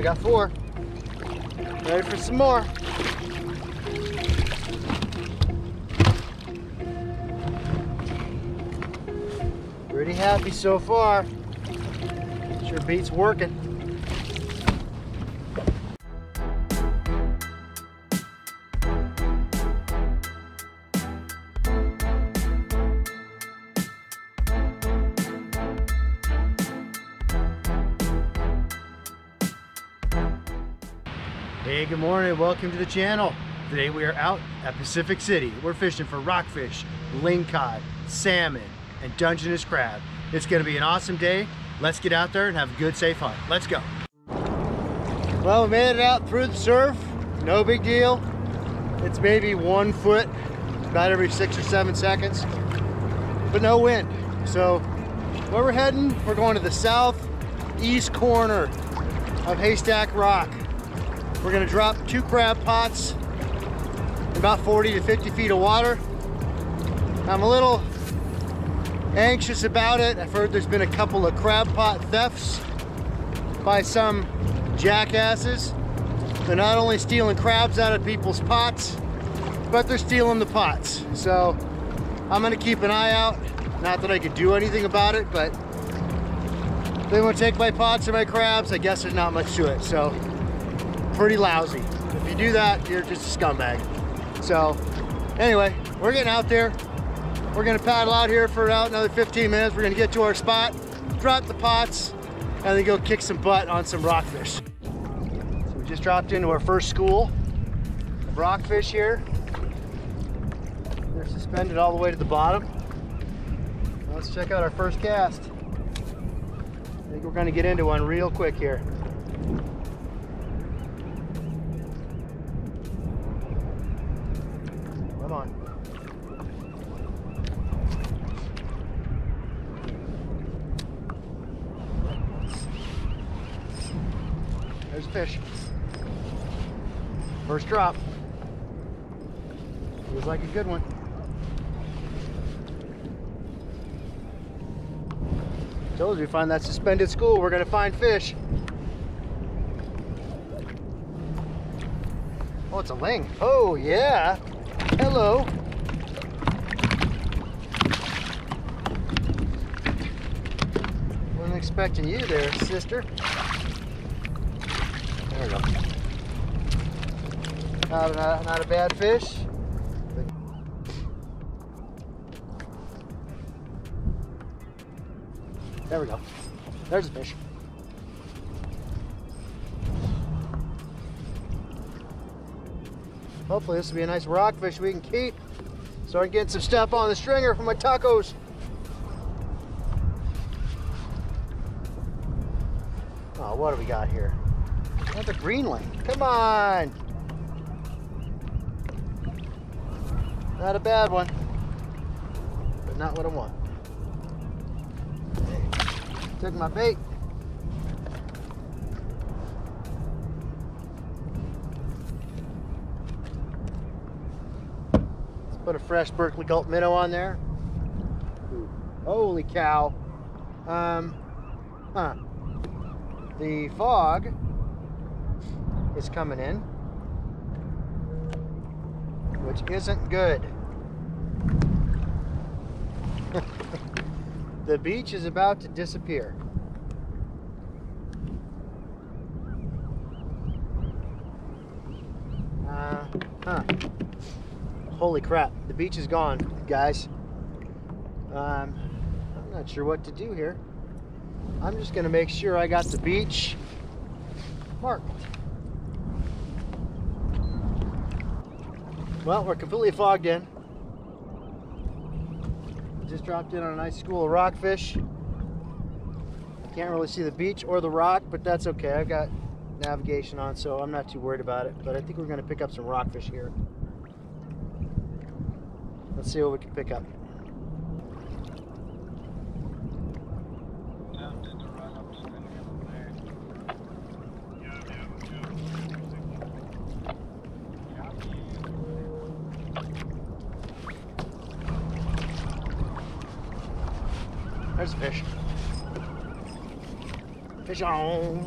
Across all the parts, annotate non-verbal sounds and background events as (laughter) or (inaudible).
we got four. Ready for some more. Pretty happy so far. Sure beats working. Hey, good morning. Welcome to the channel. Today we are out at Pacific City. We're fishing for rockfish, lingcod, salmon, and Dungeness crab. It's gonna be an awesome day. Let's get out there and have a good, safe hunt. Let's go. Well, we made it out through the surf. No big deal. It's maybe one foot about every six or seven seconds, but no wind. So where we're heading, we're going to the southeast corner of Haystack Rock. We're gonna drop two crab pots about 40 to 50 feet of water. I'm a little anxious about it. I've heard there's been a couple of crab pot thefts by some jackasses. They're not only stealing crabs out of people's pots, but they're stealing the pots. So I'm gonna keep an eye out. Not that I could do anything about it, but they want to take my pots or my crabs. I guess there's not much to it. So pretty lousy. If you do that, you're just a scumbag. So anyway, we're getting out there. We're gonna paddle out here for about another 15 minutes. We're gonna get to our spot, drop the pots, and then go kick some butt on some rockfish. So we just dropped into our first school of rockfish here. They're suspended all the way to the bottom. Let's check out our first cast. I think we're gonna get into one real quick here. There's fish. First drop. Feels like a good one. Told you, find that suspended school, we're gonna find fish. Oh, it's a ling. Oh, yeah. Hello. Wasn't expecting you there, sister. Go. Not, not, not a bad fish. There we go. There's a fish. Hopefully this will be a nice rockfish we can keep. Start getting some stuff on the stringer for my tacos. Oh, what do we got here? Another greenling. Come on. Not a bad one, but not what I want. Took my bait. Let's put a fresh Berkley Gulp minnow on there. Ooh, holy cow. Um, huh. The fog is coming in, which isn't good. (laughs) the beach is about to disappear. Uh, huh. Holy crap, the beach is gone, guys. Um, I'm not sure what to do here. I'm just gonna make sure I got the beach marked. Well, we're completely fogged in. Just dropped in on a nice school of rockfish. Can't really see the beach or the rock, but that's okay. I've got navigation on, so I'm not too worried about it. But I think we're gonna pick up some rockfish here. Let's see what we can pick up. Oh,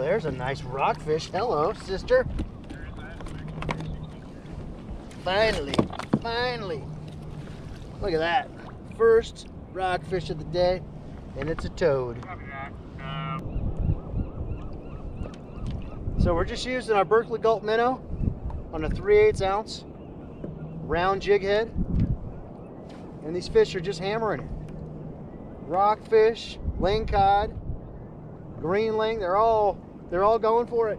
there's a nice rockfish. Hello, sister. Finally, finally. Look at that. First rockfish of the day, and it's a toad. So we're just using our Berkley Gulp minnow on a 3 8 ounce round jig head. And these fish are just hammering it. Rockfish, lingcod, green ling, they're all they're all going for it.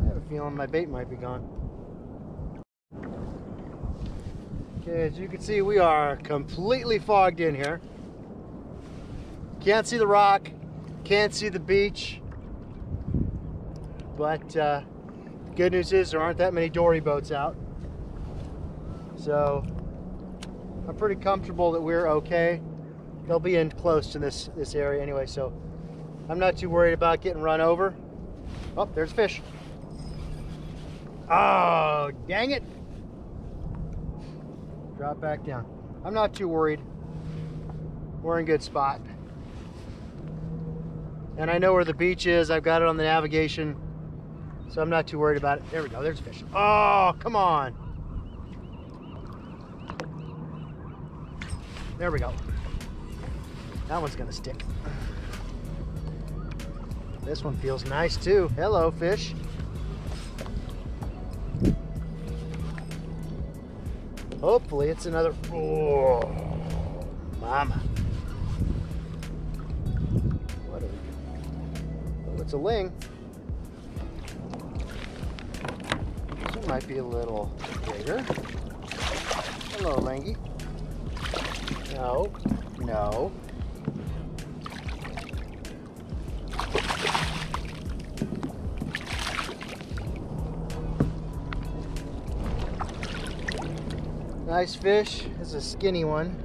I have a feeling my bait might be gone. Okay, as you can see, we are completely fogged in here. Can't see the rock, can't see the beach, but uh, good news is there aren't that many dory boats out. So I'm pretty comfortable that we're okay. They'll be in close to this, this area anyway, so I'm not too worried about getting run over. Oh, there's fish. Oh, dang it. Drop back down. I'm not too worried. We're in good spot and I know where the beach is. I've got it on the navigation, so I'm not too worried about it. There we go, there's a fish. Oh, come on. There we go. That one's gonna stick. This one feels nice too. Hello, fish. Hopefully it's another, oh, mama. It's a ling. One might be a little bigger. Hello, Langy. No, no. Nice fish. Is a skinny one.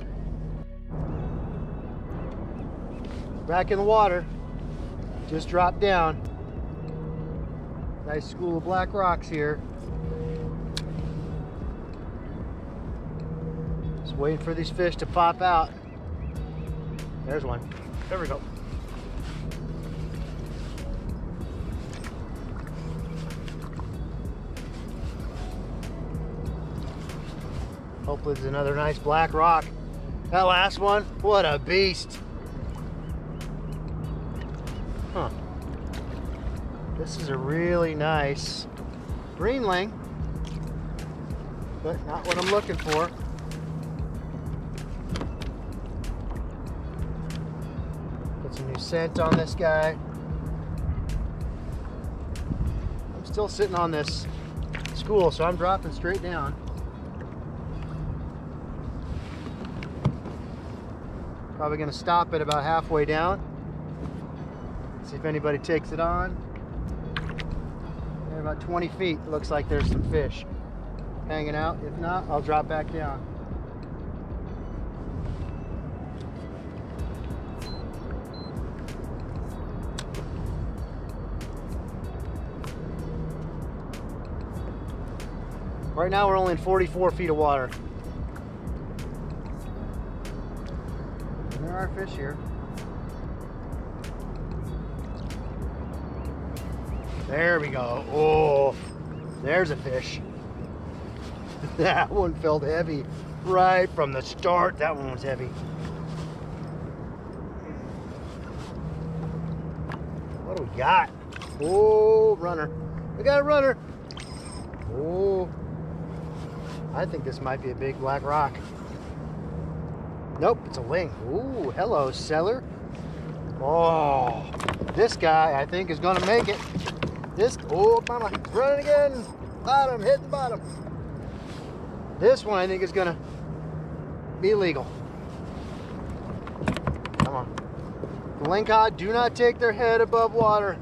Back in the water. Just dropped down. Nice school of black rocks here. Just waiting for these fish to pop out. There's one. There we go. Hopefully there's another nice black rock. That last one, what a beast. This is a really nice greenling, but not what I'm looking for. Put some new scent on this guy. I'm still sitting on this school, so I'm dropping straight down. Probably gonna stop it about halfway down. See if anybody takes it on. About 20 feet. Looks like there's some fish hanging out. If not, I'll drop back down. Right now we're only in 44 feet of water. There are fish here. There we go. Oh, there's a fish. (laughs) that one felt heavy right from the start. That one was heavy. What do we got? Oh, runner. We got a runner. Oh, I think this might be a big black rock. Nope, it's a ling. Ooh, hello, seller. Oh, this guy, I think, is going to make it. This, oh mama, it's running again. Bottom, hit the bottom. This one I think is gonna be legal. Come on. The lingcod do not take their head above water.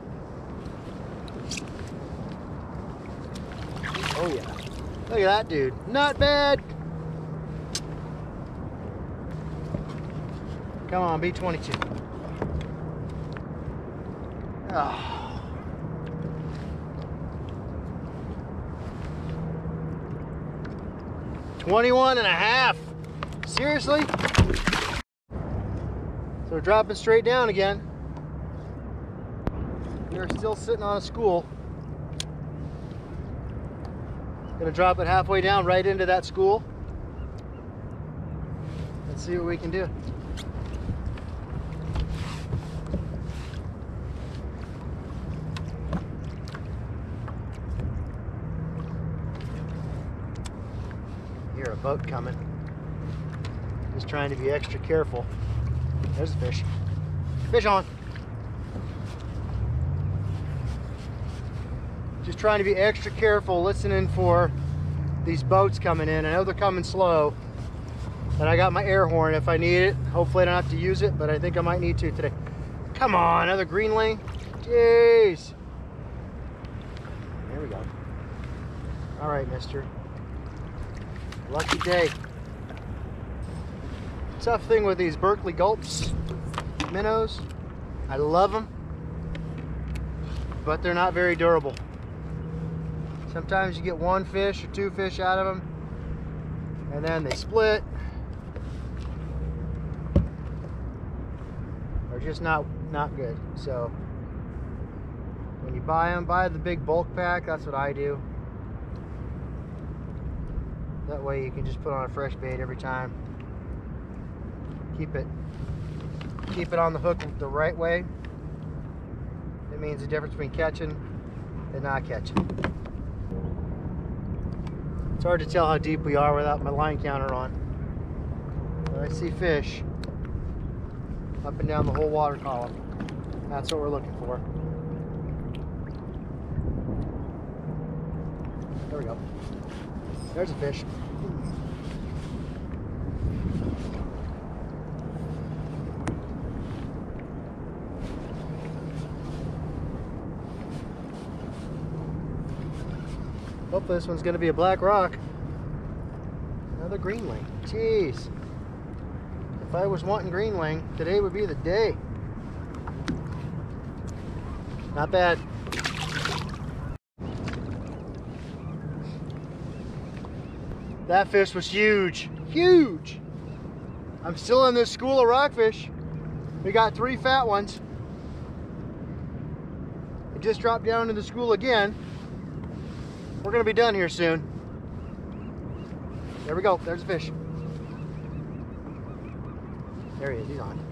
Oh yeah. Look at that dude. Not bad. Come on, B22. Ah. 21 and a half. Seriously? So we're dropping straight down again. We're still sitting on a school. Gonna drop it halfway down right into that school. Let's see what we can do. A boat coming. Just trying to be extra careful. There's a fish. Fish on. Just trying to be extra careful listening for these boats coming in. I know they're coming slow. And I got my air horn if I need it. Hopefully I don't have to use it, but I think I might need to today. Come on, another greenling. Jeez. There we go. All right, mister. Lucky day. Tough thing with these Berkley gulps, minnows. I love them, but they're not very durable. Sometimes you get one fish or two fish out of them, and then they split. They're just not not good. So when you buy them, buy the big bulk pack. That's what I do. That way you can just put on a fresh bait every time. Keep it keep it on the hook the right way. It means the difference between catching and not catching. It's hard to tell how deep we are without my line counter on. But I see fish up and down the whole water column. That's what we're looking for. There we go. There's a fish. Hopefully this one's gonna be a black rock. Another greenling. Jeez. If I was wanting greenling, today would be the day. Not bad. That fish was huge, huge. I'm still in this school of rockfish. We got three fat ones. It just dropped down in the school again. We're gonna be done here soon. There we go, there's a fish. There he is, he's on.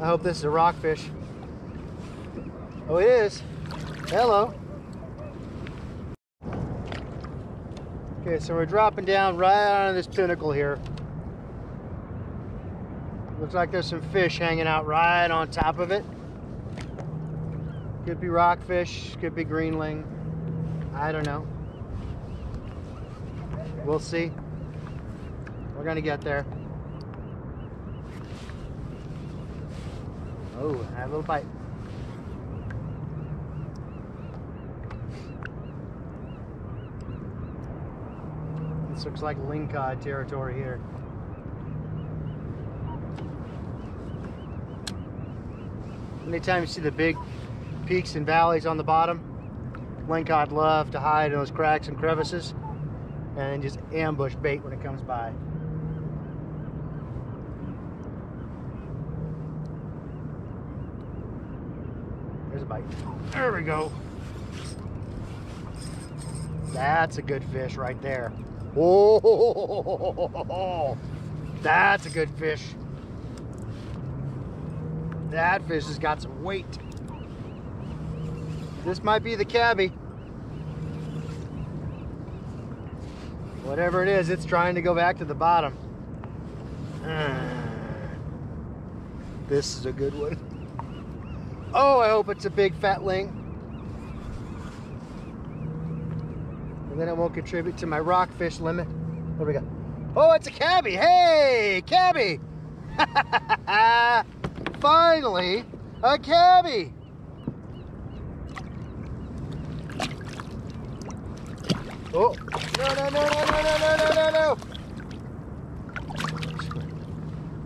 I hope this is a rockfish. Oh, it is. Hello. Okay, so we're dropping down right on this pinnacle here. Looks like there's some fish hanging out right on top of it. Could be rockfish, could be greenling. I don't know. We'll see. We're gonna get there. Oh, I had a little bite. This looks like lingcod uh, territory here. Anytime you see the big peaks and valleys on the bottom, lingcod love to hide in those cracks and crevices and just ambush bait when it comes by. There's a bite. There we go. That's a good fish right there. Oh, (laughs) that's a good fish. That fish has got some weight. This might be the cabbie. Whatever it is, it's trying to go back to the bottom. (sighs) This is a good one. (laughs) Oh, I hope it's a big fat ling. And then it won't contribute to my rockfish limit. What do we got? Oh, it's a cabbie. Hey, cabbie. (laughs) Finally, a cabbie. Oh, no, no, no, no, no, no, no, no, no.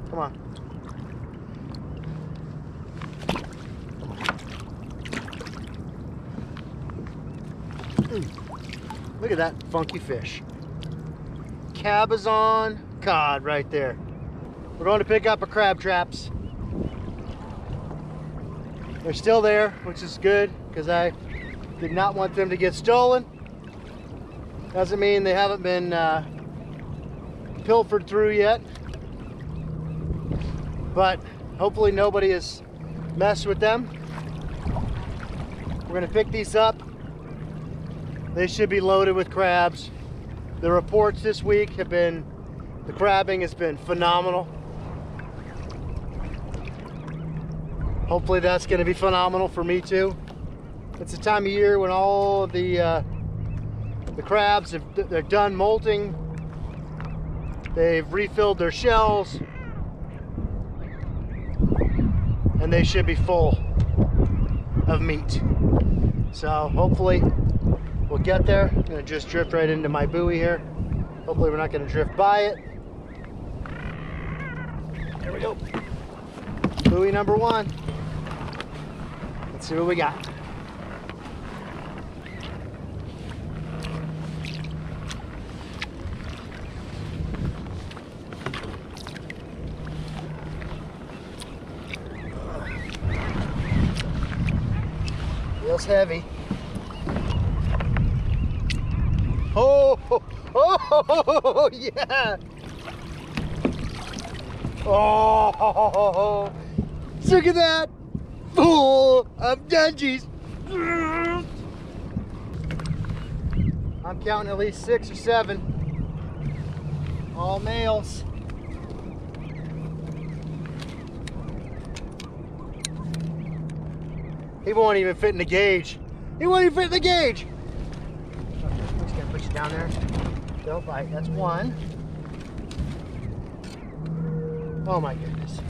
Come on. Mm. Look at that funky fish. Cabezon cod right there. We're going to pick up a crab traps. They're still there, which is good because I did not want them to get stolen. Doesn't mean they haven't been uh, pilfered through yet. But hopefully nobody has messed with them. We're gonna pick these up. They should be loaded with crabs. The reports this week have been, the crabbing has been phenomenal. Hopefully that's gonna be phenomenal for me too. It's the time of year when all the uh, the crabs, have, they're done molting. They've refilled their shells. And they should be full of meat. So hopefully get there. I'm gonna just drift right into my buoy here. Hopefully we're not gonna drift by it. There we go. Buoy number one. Let's see what we got. Feels heavy. Oh, oh, oh, yeah. Oh, look at that. Full of dungeons. I'm counting at least six or seven. All males. He won't even fit in the gauge. He won't even fit in the gauge. I'm just gonna push it down there. Don't bite. That's one. Oh my goodness.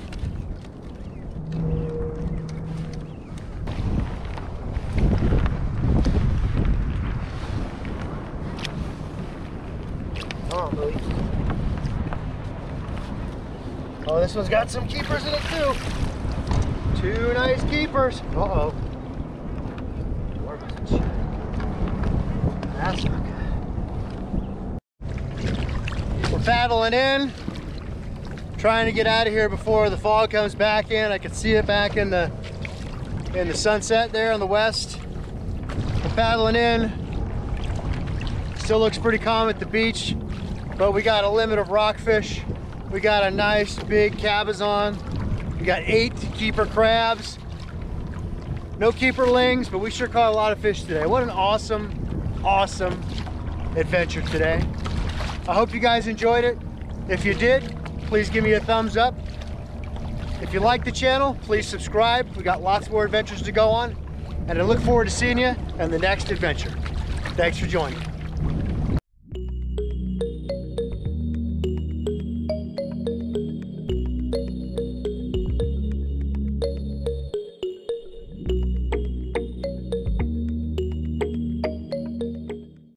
Oh, this one's got some keepers in it too. Two nice keepers. Uh-oh. That's not good. We're paddling in, trying to get out of here before the fog comes back in. I can see it back in the in the sunset there on the west. We're paddling in. Still looks pretty calm at the beach, but we got a limit of rockfish. We got a nice big cabezon. We got eight keeper crabs. No keeper lings, but we sure caught a lot of fish today. What an awesome awesome adventure today. I hope you guys enjoyed it. If you did, please give me a thumbs up. If you like the channel, please subscribe. We got lots more adventures to go on. And I look forward to seeing you in the next adventure. Thanks for joining.